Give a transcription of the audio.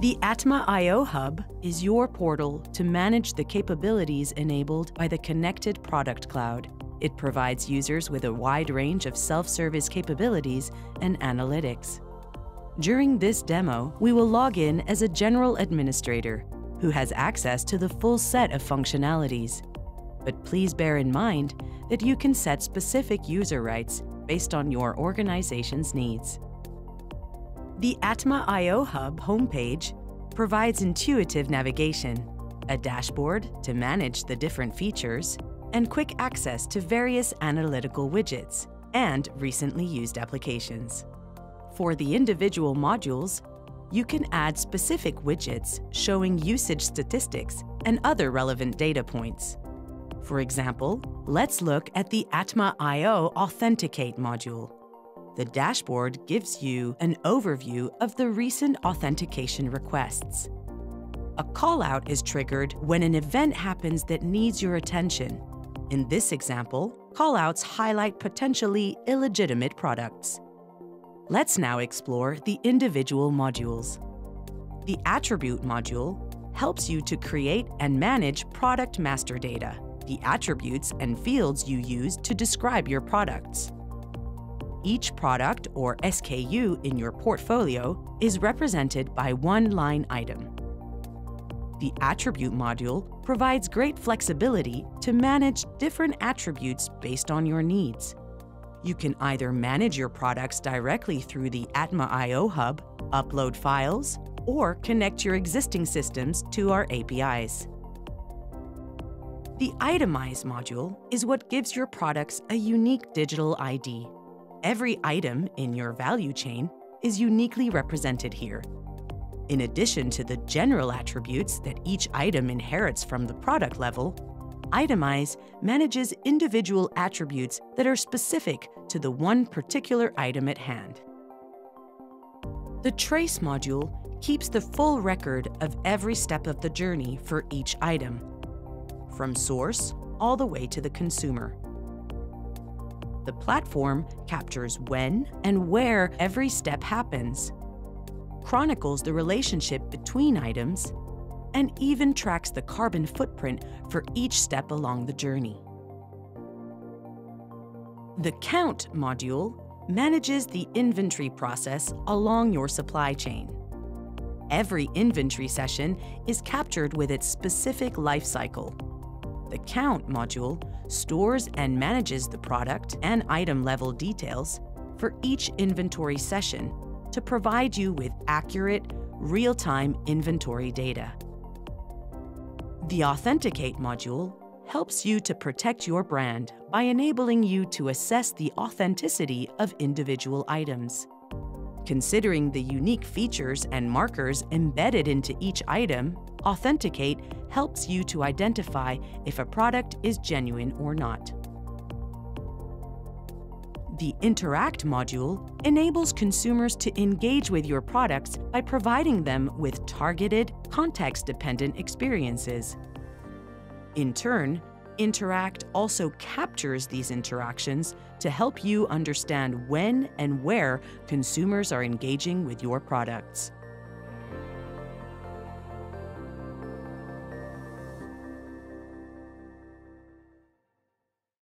The Atma IO Hub is your portal to manage the capabilities enabled by the Connected Product Cloud. It provides users with a wide range of self-service capabilities and analytics. During this demo, we will log in as a general administrator who has access to the full set of functionalities. But please bear in mind that you can set specific user rights based on your organization's needs. The Atma IO Hub homepage provides intuitive navigation, a dashboard to manage the different features, and quick access to various analytical widgets and recently used applications. For the individual modules, you can add specific widgets showing usage statistics and other relevant data points. For example, let's look at the Atma IO Authenticate module. The dashboard gives you an overview of the recent authentication requests. A callout is triggered when an event happens that needs your attention. In this example, callouts highlight potentially illegitimate products. Let's now explore the individual modules. The Attribute module helps you to create and manage product master data, the attributes and fields you use to describe your products. Each product or SKU in your portfolio is represented by one line item. The Attribute module provides great flexibility to manage different attributes based on your needs. You can either manage your products directly through the Atma IO Hub, upload files, or connect your existing systems to our APIs. The Itemize module is what gives your products a unique digital ID. Every item in your value chain is uniquely represented here. In addition to the general attributes that each item inherits from the product level, Itemize manages individual attributes that are specific to the one particular item at hand. The Trace module keeps the full record of every step of the journey for each item, from source all the way to the consumer. The platform captures when and where every step happens, chronicles the relationship between items, and even tracks the carbon footprint for each step along the journey. The Count module manages the inventory process along your supply chain. Every inventory session is captured with its specific life cycle the Count module stores and manages the product and item level details for each inventory session to provide you with accurate, real-time inventory data. The Authenticate module helps you to protect your brand by enabling you to assess the authenticity of individual items. Considering the unique features and markers embedded into each item, Authenticate helps you to identify if a product is genuine or not. The Interact module enables consumers to engage with your products by providing them with targeted, context-dependent experiences. In turn, Interact also captures these interactions to help you understand when and where consumers are engaging with your products.